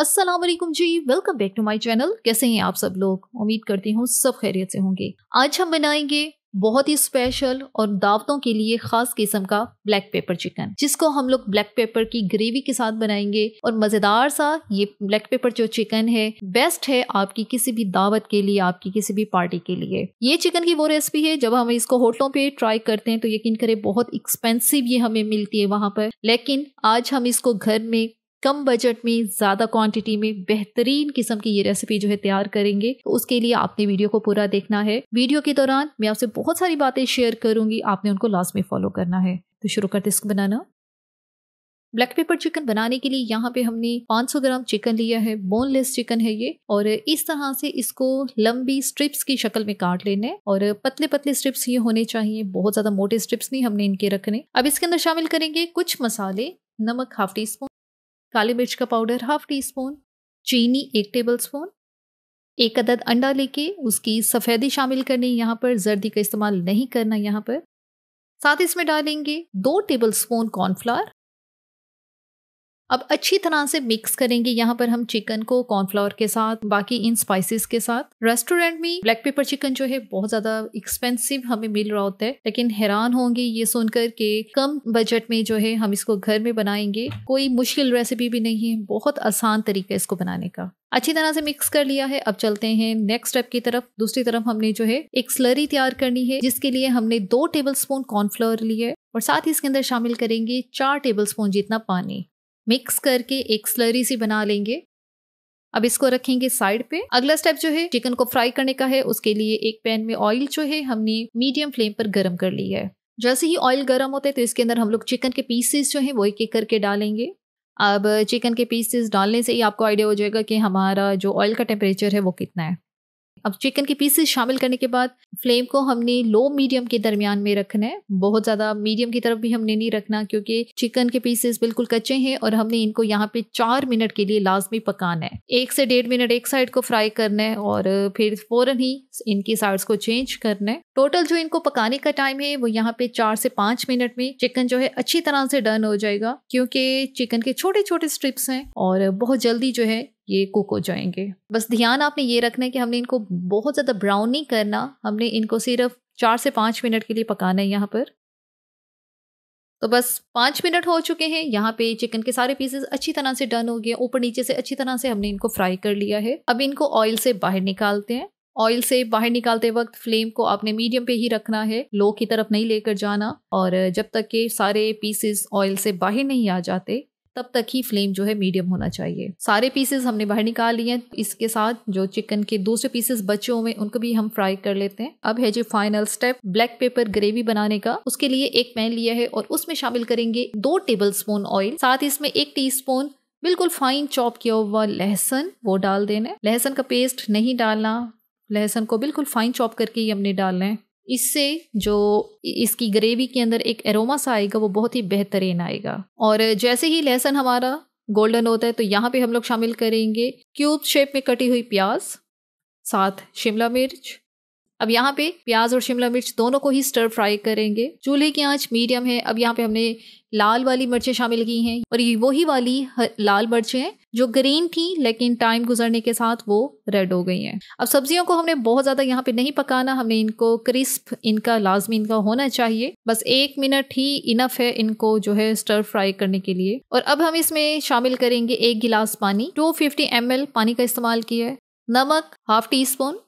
वालेकुम जी welcome back to my channel कैसे हैं आप सब लोग? उम्मीद करती हूँ सब खैरियत से होंगे। आज हम बनाएँगे बहुत ही स्पेशल और दावतों के लिए खास किस्म का ब्लैक पेपर चिकन जिसको हम लोग ब्लैक पेपर की ग्रेवी के साथ बनाएँगे। और मज़ेदार सा ये ब्लैक पेपर जो चिकन है बेस्ट है आपकी किसी भी दावत के लिए, आपकी किसी भी पार्टी के लिए। ये चिकन की वो रेसिपी है, जब हम इसको होटलों पे ट्राई करते हैं तो यकीन करें बहुत एक्सपेंसिव ये हमें मिलती है वहाँ पर। लेकिन आज हम इसको घर में कम बजट में, ज़्यादा क्वांटिटी में बेहतरीन किस्म की ये रेसिपी जो है तैयार करेंगे तो उसके लिए आपने वीडियो को पूरा देखना है। वीडियो के दौरान मैं आपसे बहुत सारी बातें शेयर करूँगी, आपने उनको लास्ट में फॉलो करना है। तो शुरू करते इसको बनाना। ब्लैक पेपर चिकन बनाने के लिए यहाँ पे हमने 500 ग्राम चिकन लिया है बोनलेस चिकन है ये, और इस तरह से इसको लंबी स्ट्रिप्स की शक्ल में काट लेने और पतले पतले स्ट्रिप्स ये होने चाहिए, बहुत ज़्यादा मोटे स्ट्रिप्स नहीं हमने इनके रखने। अब इसके अंदर शामिल करेंगे कुछ मसाले, नमक हाफ़ टी स्पून काली मिर्च का पाउडर हाफ़ टी स्पून चीनी एक टेबल स्पून एक अदद अंडा लेके उसकी सफ़ेदी शामिल करनी यहाँ पर, जर्दी का इस्तेमाल नहीं करना यहाँ पर। साथ इसमें डालेंगे दो टेबल स्पून कॉर्नफ्लावर अब अच्छी तरह से मिक्स करेंगे। यहाँ पर हम चिकन को कॉर्नफ्लावर के साथ, बाकी इन स्पाइसेस के साथ। रेस्टोरेंट में ब्लैक पेपर चिकन जो है, बहुत ज़्यादा एक्सपेंसिव हमें मिल रहा होता है, लेकिन हैरान होंगे ये सुनकर के कम बजट में जो है हम इसको घर में बनाएँगे। कोई मुश्किल रेसिपी भी नहीं है, बहुत आसान तरीका इसको बनाने का। अच्छी तरह से मिक्स कर लिया है, अब चलते हैं नेक्स्ट स्टेप की तरफ़। दूसरी तरफ़ हमने जो है एक स्लरी तैयार करनी है, जिसके लिए हमने दो टेबल स्पून कॉर्नफ्लोर लिए और साथ ही इसके अंदर शामिल करेंगे चार टेबल स्पून जितना पानी। मिक्स करके एक स्लरी सी बना लेंगे। अब इसको रखेंगे साइड पे। अगला स्टेप जो है, चिकन को फ्राई करने का है। उसके लिए एक पैन में ऑयल जो है, हमने मीडियम फ्लेम पर गर्म कर लिया है। जैसे ही ऑयल गर्म होते हैं तो इसके अंदर हम लोग चिकन के पीसेस जो है, वो एक एक करके डालेंगे। अब चिकन के पीसेस डालने से ही आपको आइडिया हो जाएगा कि हमारा जो ऑयल का टेम्परेचर है, वो कितना है। अब चिकन के पीसेस शामिल करने के बाद फ्लेम को हमने लो मीडियम के दरमियान में रखना है। बहुत ज़्यादा मीडियम की तरफ़ भी हमने नहीं रखना क्योंकि चिकन के पीसेस बिल्कुल कच्चे हैं और हमने इनको यहाँ पे चार मिनट के लिए लाजमी पकाना है। एक से डेढ़ मिनट एक साइड को फ्राई करना है और फिर फ़ौरन ही इनकी साइड्स को चेंज करना है। टोटल जो इनको पकाने का टाइम है वो यहाँ पे चार से पाँच मिनट में चिकन जो है अच्छी तरह से डन हो जाएगा क्योंकि चिकन के छोटे छोटे स्ट्रिप्स हैं और बहुत जल्दी जो है ये कुक हो जाएँगे। बस ध्यान आपने ये रखना है कि हमने इनको बहुत ज़्यादा ब्राउन नहीं करना। हमने इनको सिर्फ़ चार से पाँच मिनट के लिए पकाना है यहाँ पर। तो बस पाँच मिनट हो चुके हैं। यहाँ पे चिकन के सारे पीसेस अच्छी तरह से डन हो गए ऊपर नीचे से अच्छी तरह से हमने इनको फ्राई कर लिया है। अब इनको ऑयल से बाहर निकालते हैं। ऑयल से बाहर निकालते वक्त फ्लेम को आपने मीडियम पे ही रखना है। लो की तरफ़ नहीं लेकर जाना। और जब तक के सारे पीसेस ऑयल से बाहर नहीं आ जाते तब तक ही फ्लेम जो है मीडियम होना चाहिए। सारे पीसेस हमने बाहर निकाल लिए हैं। इसके साथ जो चिकन के दूसरे पीसेस बचे हुए उनको भी हम फ्राई कर लेते हैं। अब है जो final step black pepper gravy बनाने का। उसके लिए एक पैन लिया है और उसमें शामिल करेंगे दो टेबल स्पून ऑयल साथ ही इसमें एक टी स्पून बिल्कुल फाइन चॉप किया हुआ लहसन, वो डाल देना लहसन का पेस्ट नहीं डालना। लहसन को बिल्कुल फाइन चॉप करके ही हमने डालना है। इससे जो इसकी ग्रेवी के अंदर एक एरोमा सा आएगा, वो बहुत ही बेहतरीन आएगा। और जैसे ही लहसन हमारा गोल्डन होता है तो यहाँ पे हम लोग शामिल करेंगे क्यूब शेप में कटी हुई प्याज, साथ शिमला मिर्च अब यहाँ पे प्याज और शिमला मिर्च दोनों को ही स्टर फ्राई करेंगे। चूल्हे की आँच मीडियम है। अब यहाँ पे हमने लाल वाली मिर्चें शामिल की हैं और ये वही वाली लाल मिर्चें हैं जो ग्रीन थी, लेकिन टाइम गुजरने के साथ वो रेड हो गई हैं। अब सब्जियों को हमने बहुत ज़्यादा यहाँ पे नहीं पकाना। हमने इनको क्रिस्प इनका लाजमी, इनका होना चाहिए। बस एक मिनट ही इनफ है इनको जो है स्टर फ्राई करने के लिए। और अब हम इसमें शामिल करेंगे एक गिलास पानी। टू फिफ्टी पानी का इस्तेमाल किया है। नमक half teaspoon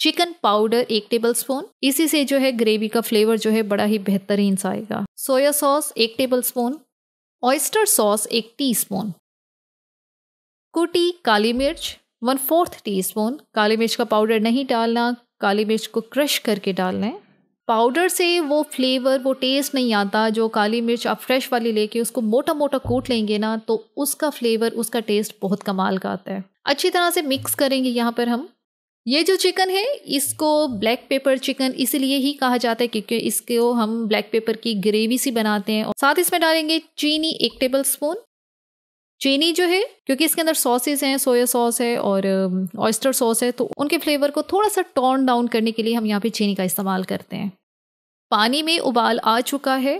chicken powder एक टेबल स्पून इसी से जो है ग्रेवी का फ्लेवर जो है बड़ा ही बेहतरीन सा आएगा। सोया सॉस एक टेबल स्पून ऑयस्टर सॉस एक टी स्पून कुटी काली मिर्च वन फोर्थ टी स्पून काली मिर्च का पाउडर नहीं डालना, काली मिर्च को क्रश करके डालना है। पाउडर से वो फ्लेवर, वो टेस्ट नहीं आता। जो काली मिर्च आप फ्रेश वाली लेके उसको मोटा मोटा कूट लेंगे ना तो उसका फ्लेवर, उसका टेस्ट बहुत कमाल का आता है। अच्छी तरह से मिक्स करेंगे यहाँ पर हम। ये जो चिकन है, इसको ब्लैक पेपर चिकन इसलिए ही कहा जाता है क्योंकि इसको हम ब्लैक पेपर की ग्रेवी सी बनाते हैं और साथ इसमें डालेंगे चीनी एक टेबल स्पून चीनी जो है, क्योंकि इसके अंदर सॉसेज हैं सोया सॉस है और ऑयस्टर सॉस है तो उनके फ्लेवर को थोड़ा सा टर्न डाउन करने के लिए हम यहाँ पे चीनी का इस्तेमाल करते हैं। पानी में उबाल आ चुका है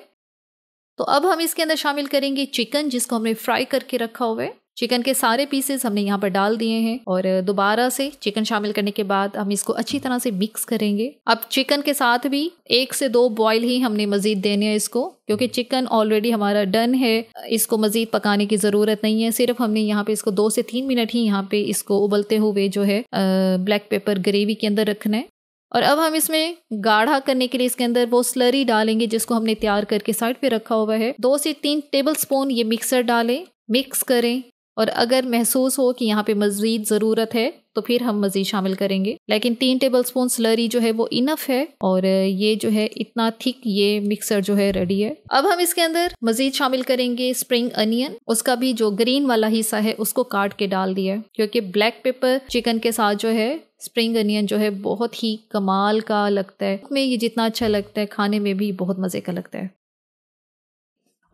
तो अब हम इसके अंदर शामिल करेंगे चिकन जिसको हमने फ्राई करके रखा हुआ है। चिकन के सारे पीसेस हमने यहाँ पर डाल दिए हैं और दोबारा से चिकन शामिल करने के बाद हम इसको अच्छी तरह से मिक्स करेंगे। अब चिकन के साथ भी एक से दो बॉयल ही हमने मजीद देने हैं इसको, क्योंकि चिकन ऑलरेडी हमारा डन है। इसको मजीद पकाने की ज़रूरत नहीं है। सिर्फ़ हमने यहाँ पे इसको दो से तीन मिनट ही यहाँ पे इसको उबलते हुए जो है ब्लैक पेपर ग्रेवी के अंदर रखना है। और अब हम इसमें गाढ़ा करने के लिए इसके अंदर वो स्लरी डालेंगे जिसको हमने तैयार करके साइड पे रखा हुआ है। दो से तीन टेबल स्पून ये मिक्सर डालें। मिक्स करें। और अगर महसूस हो कि यहाँ पे मज़ीद ज़रूरत है तो फिर हम मज़ीद शामिल करेंगे। लेकिन तीन टेबल स्पून स्लरी जो है वो इनफ है और ये जो है इतना थिक ये मिक्सर जो है रेडी है। अब हम इसके अंदर मज़ीद शामिल करेंगे स्प्रिंग अनियन उसका भी जो ग्रीन वाला हिस्सा है, उसको काट के डाल दिया क्योंकि ब्लैक पेपर चिकन के साथ जो है स्प्रिंग अनियन जो है बहुत ही कमाल का लगता है। में ये जितना अच्छा लगता है, खाने में भी बहुत मज़े का लगता है।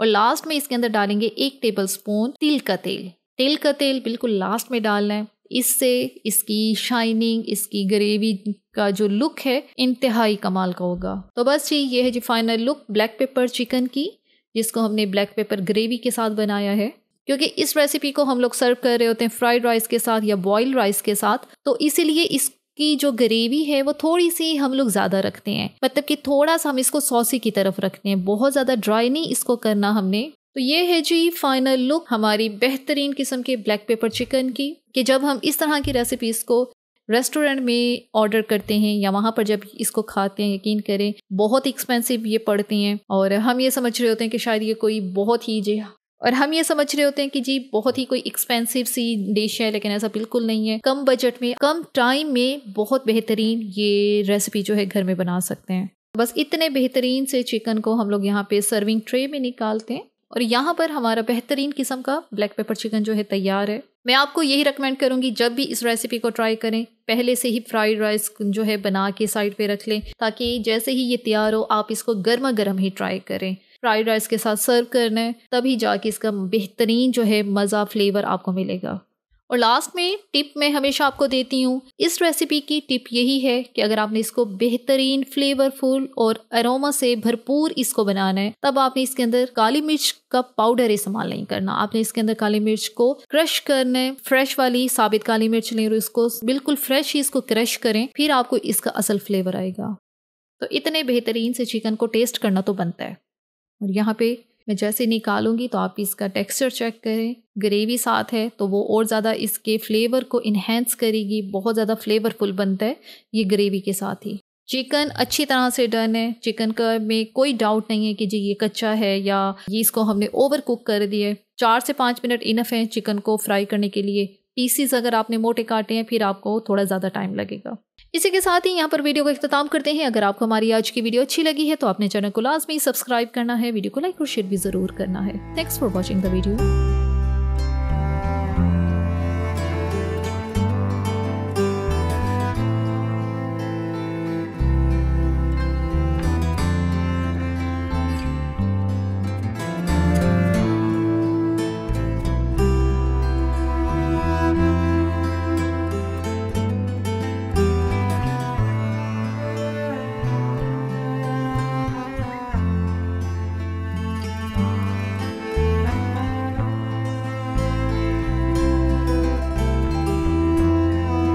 और लास्ट में इसके अंदर डालेंगे एक टेबल स्पून तिल का तेल। तिल का तेल बिल्कुल लास्ट में डालना है। इससे इसकी शाइनिंग इसकी ग्रेवी का जो लुक है, इंतहाई कमाल का होगा। तो बस जी, ये है जी final look black pepper chicken की, जिसको हमने ब्लैक पेपर ग्रेवी के साथ बनाया है। क्योंकि इस रेसिपी को हम लोग सर्व कर रहे होते हैं फ्राइड राइस के साथ या बॉइल्ड राइस के साथ तो इसीलिए इस की जो ग्रेवी है, वो थोड़ी सी हम लोग ज़्यादा रखते हैं। मतलब कि थोड़ा सा हम इसको सॉसी की तरफ़ रखते हैं। बहुत ज़्यादा ड्राई नहीं इसको करना हमने। तो ये है जी फाइनल लुक हमारी बेहतरीन किस्म के ब्लैक पेपर चिकन की, कि जब हम इस तरह की रेसिपीज़ को रेस्टोरेंट में ऑर्डर करते हैं या वहाँ पर जब इसको खाते हैं, यकीन करें, बहुत एक्सपेंसिव ये पड़ती हैं। और हम ये समझ रहे होते हैं कि शायद ये कोई बहुत ही जी, और हम ये समझ रहे होते हैं कि जी बहुत ही कोई एक्सपेंसिव सी डिश है, लेकिन ऐसा बिल्कुल नहीं है। कम बजट में, कम टाइम में बहुत बेहतरीन ये रेसिपी जो है घर में बना सकते हैं। बस इतने बेहतरीन से चिकन को हम लोग यहाँ पे सर्विंग ट्रे में निकालते हैं। और यहाँ पर हमारा बेहतरीन किस्म का ब्लैक पेपर चिकन जो है तैयार है। मैं आपको यही रिकमेंड करूँगी, जब भी इस रेसिपी को ट्राई करें, पहले से ही फ्राइड राइस जो है बना के साइड पे रख लें, ताकि जैसे ही ये तैयार हो, आप इसको गर्मा गर्म ही ट्राई करें। फ्राइड राइस के साथ सर्व करना है, तभी जाके इसका बेहतरीन जो है मज़ा फ्लेवर आपको मिलेगा। और लास्ट में टिप मैं हमेशा आपको देती हूँ, इस रेसिपी की टिप यही है कि अगर आपने इसको बेहतरीन फ्लेवरफुल और अरोमा से भरपूर इसको बनाना है, तब आपने इसके अंदर काली मिर्च का पाउडर इस्तेमाल नहीं करना। आपने इसके अंदर काली मिर्च को क्रश करना है फ्रेश वाली साबित काली मिर्च लें और इसको बिल्कुल फ्रेश ही इसको क्रश करें, फिर आपको इसका असल फ्लेवर आएगा। तो इतने बेहतरीन से चिकन को टेस्ट करना तो बनता है। और यहाँ पे मैं जैसे निकालूँगी तो आप इसका टेक्सचर चेक करें। ग्रेवी साथ है तो वो और ज़्यादा इसके फ्लेवर को इन्हेंस करेगी, बहुत ज़्यादा फ्लेवरफुल बनता है, ये ग्रेवी के साथ ही। चिकन अच्छी तरह से डन है, चिकन का में कोई डाउट नहीं है कि जी ये कच्चा है या ये इसको हमने ओवर कुक कर दिया चार से पाँच मिनट इनफ है चिकन को फ्राई करने के लिए। पीसीस अगर आपने मोटे काटे हैं, फिर आपको थोड़ा ज़्यादा टाइम लगेगा। इसी के साथ ही यहाँ पर वीडियो का अख्ताम करते हैं। अगर आपको हमारी आज की वीडियो अच्छी लगी है तो अपने चैनल को लाजमी सब्सक्राइब करना है, वीडियो को लाइक और शेयर भी ज़रूर करना है। Thanks for watching the video